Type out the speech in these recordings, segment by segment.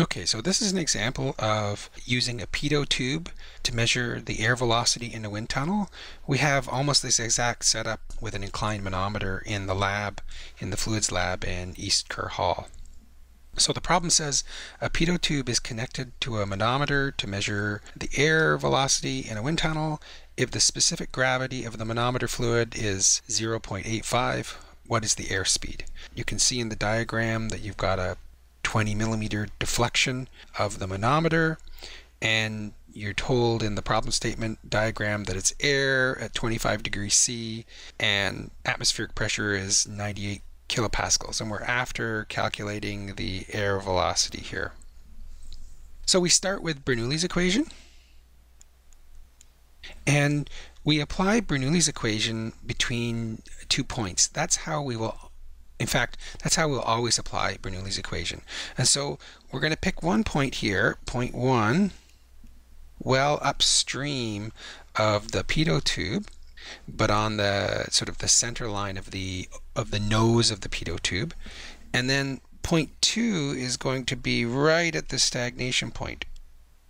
Okay, so this is an example of using a pitot tube to measure the air velocity in a wind tunnel. We have almost this exact setup with an inclined manometer in the lab, in the fluids lab in East Kerr Hall. So the problem says a pitot tube is connected to a manometer to measure the air velocity in a wind tunnel. If the specific gravity of the manometer fluid is 0.85, what is the airspeed? You can see in the diagram that you've got a 20 millimeter deflection of the manometer and you're told in the problem statement diagram that it's air at 25 degrees C and atmospheric pressure is 98 kilopascals and we're after calculating the air velocity here. So we start with Bernoulli's equation and we apply Bernoulli's equation between two points. That's how we will in fact, that's how we'll always apply Bernoulli's equation. And so we're going to pick one point here, point 1, well upstream of the pitot tube, but on the sort of the center line of the of the nose of the pitot tube. And then point 2 is going to be right at the stagnation point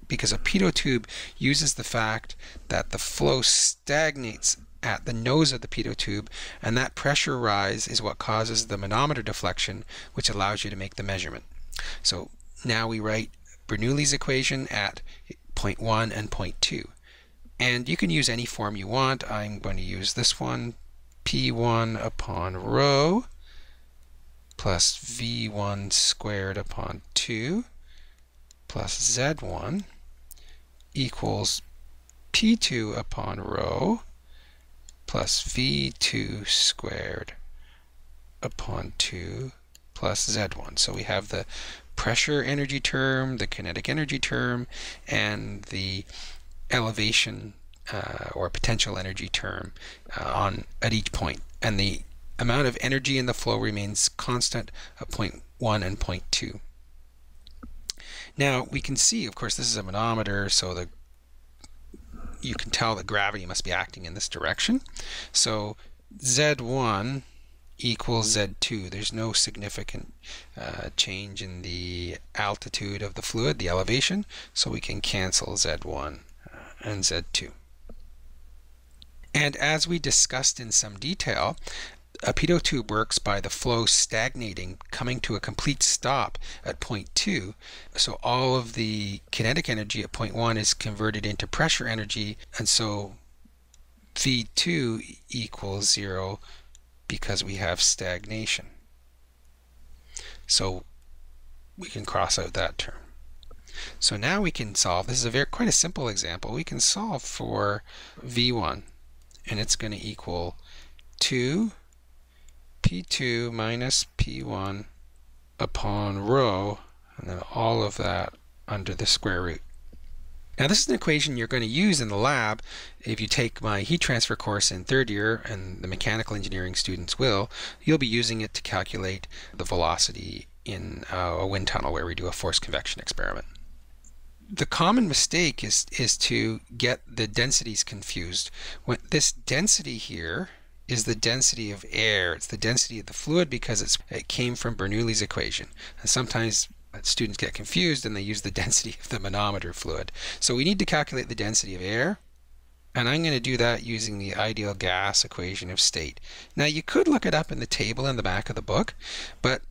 because a pitot tube uses the fact that the flow stagnates at the nose of the pitot tube, and that pressure rise is what causes the manometer deflection, which allows you to make the measurement. So now we write Bernoulli's equation at point 1 and point 2. And you can use any form you want. I'm going to use this one, P1 upon rho plus V1 squared upon 2 plus Z1 equals P2 upon rho plus v2 squared upon 2 plus z1. So we have the pressure energy term, the kinetic energy term, and the elevation uh, or potential energy term uh, on at each point. And the amount of energy in the flow remains constant at point 1 and point 2. Now we can see, of course, this is a manometer, so the you can tell that gravity must be acting in this direction. So Z1 equals Z2. There's no significant uh, change in the altitude of the fluid, the elevation, so we can cancel Z1 uh, and Z2. And as we discussed in some detail, a pitot tube works by the flow stagnating, coming to a complete stop at point 2. So all of the kinetic energy at point 1 is converted into pressure energy, and so V2 equals 0 because we have stagnation. So we can cross out that term. So now we can solve, this is a very quite a simple example, we can solve for V1 and it's going to equal 2 P2 minus P1 upon rho, and then all of that under the square root. Now this is an equation you're going to use in the lab if you take my heat transfer course in third year, and the mechanical engineering students will, you'll be using it to calculate the velocity in uh, a wind tunnel where we do a forced convection experiment. The common mistake is, is to get the densities confused. When this density here is the density of air. It's the density of the fluid because it came from Bernoulli's equation. And sometimes students get confused and they use the density of the manometer fluid. So we need to calculate the density of air. And I'm going to do that using the ideal gas equation of state. Now you could look it up in the table in the back of the book, but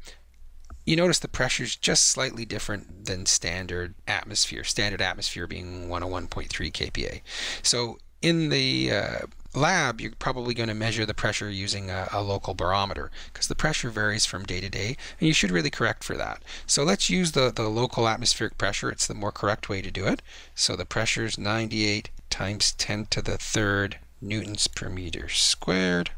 you notice the pressure is just slightly different than standard atmosphere, standard atmosphere being 101.3 kPa. So in the uh, lab, you're probably going to measure the pressure using a, a local barometer because the pressure varies from day to day and you should really correct for that. So let's use the, the local atmospheric pressure. It's the more correct way to do it. So the pressure is 98 times 10 to the third newtons per meter squared.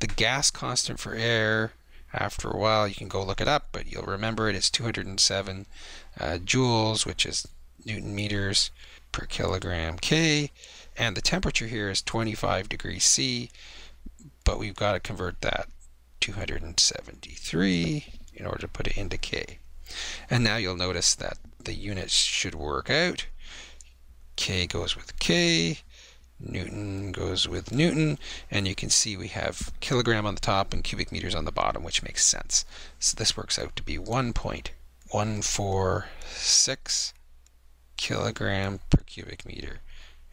The gas constant for air, after a while you can go look it up, but you'll remember it is 207 uh, joules, which is newton meters per kilogram K and the temperature here is 25 degrees C but we've got to convert that 273 in order to put it into K. And now you'll notice that the units should work out. K goes with K Newton goes with Newton and you can see we have kilogram on the top and cubic meters on the bottom which makes sense. So this works out to be 1.146 kilogram per cubic meter.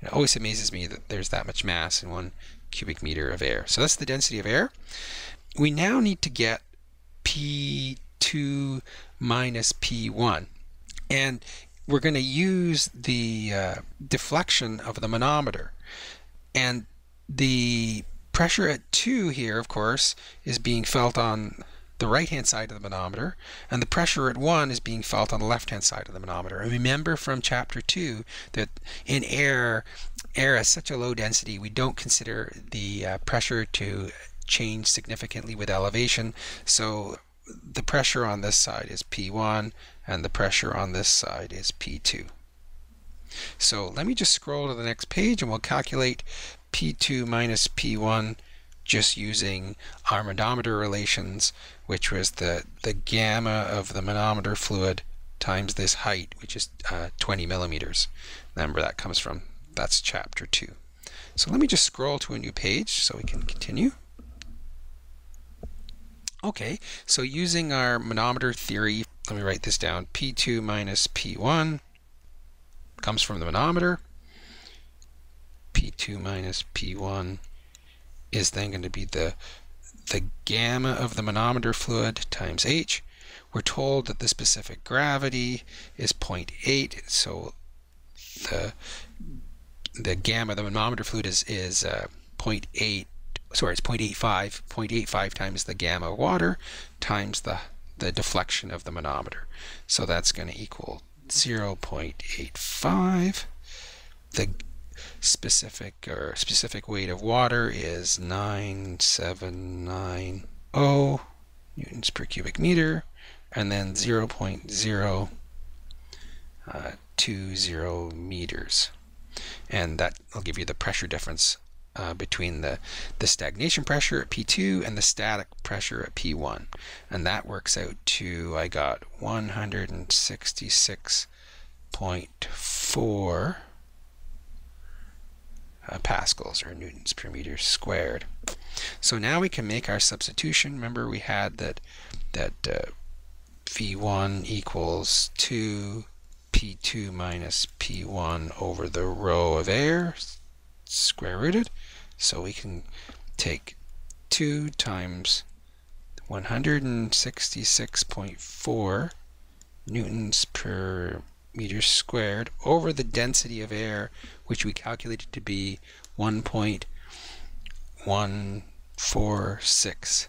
It always amazes me that there's that much mass in one cubic meter of air. So that's the density of air. We now need to get P2 minus P1. And we're going to use the uh, deflection of the manometer. And the pressure at 2 here, of course, is being felt on the right hand side of the manometer, and the pressure at 1 is being felt on the left hand side of the manometer. And remember from chapter 2 that in air, air has such a low density, we don't consider the uh, pressure to change significantly with elevation. So the pressure on this side is P1 and the pressure on this side is P2. So let me just scroll to the next page and we'll calculate P2 minus P1 just using our manometer relations, which was the, the gamma of the manometer fluid times this height, which is uh, 20 millimeters. Remember that comes from, that's chapter 2. So let me just scroll to a new page so we can continue. Okay, so using our manometer theory, let me write this down. P2 minus P1 comes from the manometer. P2 minus P1 is then going to be the the gamma of the manometer fluid times h. We're told that the specific gravity is 0.8, so the the gamma of the manometer fluid is is uh, 0.8. Sorry, it's 0.85. 0.85 times the gamma of water times the the deflection of the manometer. So that's going to equal 0.85. The specific or specific weight of water is 9790 newtons per cubic meter and then 0 0.020 uh, meters. And that will give you the pressure difference uh, between the, the stagnation pressure at P2 and the static pressure at P1 and that works out to I got 166.4 uh, pascals or newtons per meter squared. So now we can make our substitution. Remember we had that that uh, V1 equals 2 P2 minus P1 over the rho of air square rooted. So we can take 2 times 166.4 newtons per meters squared over the density of air, which we calculated to be 1.146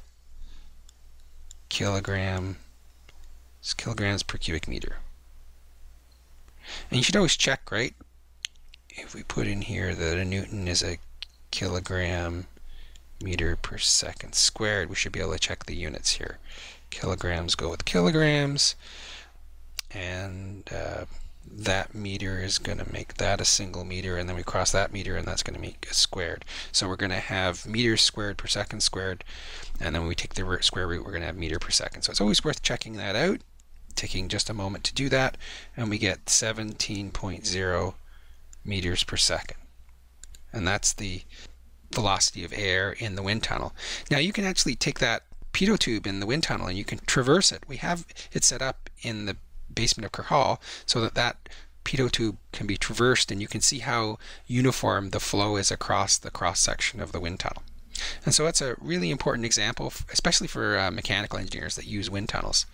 kilogram kilograms per cubic meter. And you should always check, right? If we put in here that a newton is a kilogram meter per second squared, we should be able to check the units here. Kilograms go with kilograms and uh, that meter is going to make that a single meter and then we cross that meter and that's going to make a squared. So we're going to have meters squared per second squared and then when we take the square root we're going to have meter per second. So it's always worth checking that out taking just a moment to do that and we get 17.0 meters per second. And that's the velocity of air in the wind tunnel. Now you can actually take that pitot tube in the wind tunnel and you can traverse it. We have it set up in the basement of Kerr Hall so that that pitot tube can be traversed and you can see how uniform the flow is across the cross section of the wind tunnel. And so that's a really important example, especially for uh, mechanical engineers that use wind tunnels.